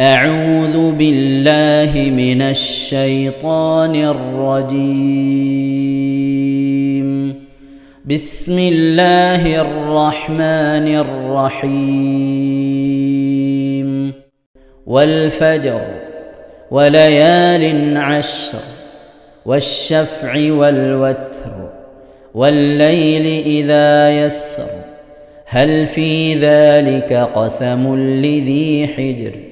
أعوذ بالله من الشيطان الرجيم. بسم الله الرحمن الرحيم. والفجر وليال عشر والشفع والوتر والليل إذا يسر. هل في ذلك قسم لذي حجر؟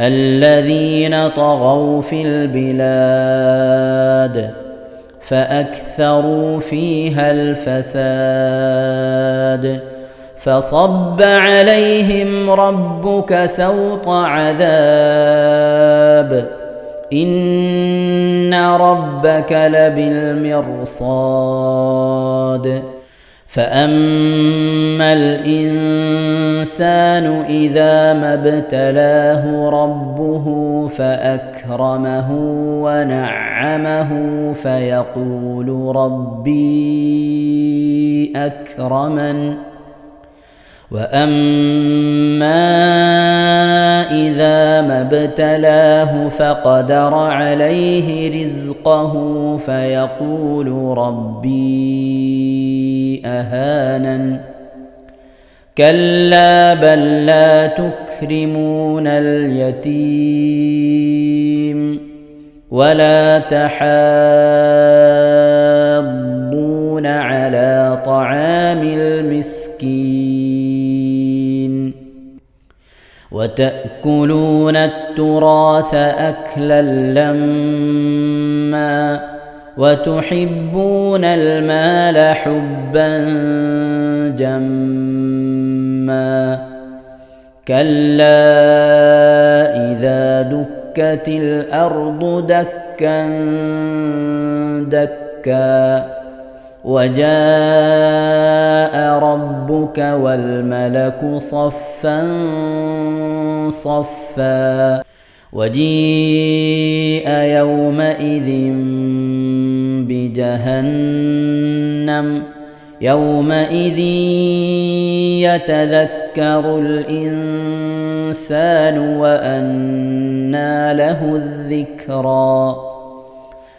الذين طغوا في البلاد فأكثروا فيها الفساد فصب عليهم ربك سوط عذاب إن ربك لبالمرصاد فاما الانسان اذا ما ابتلاه ربه فاكرمه ونعمه فيقول ربي اكرمن واما ما ابتلاه فقدر عليه رزقه فيقول ربي أهانن. كلا بل لا تكرمون اليتيم ولا تحاضون وتأكلون التراث أكلا لما وتحبون المال حبا جما كلا إذا دكت الأرض دكا دكا وجاء ربك والملك صفا صفا وجيء يومئذ بجهنم يومئذ يتذكر الإنسان وأنى له الذكرى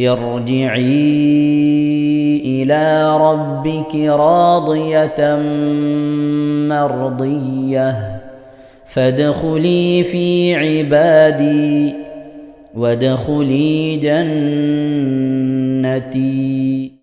ارجعي إلى ربك راضية مرضية فادخلي في عبادي وادخلي جنتي.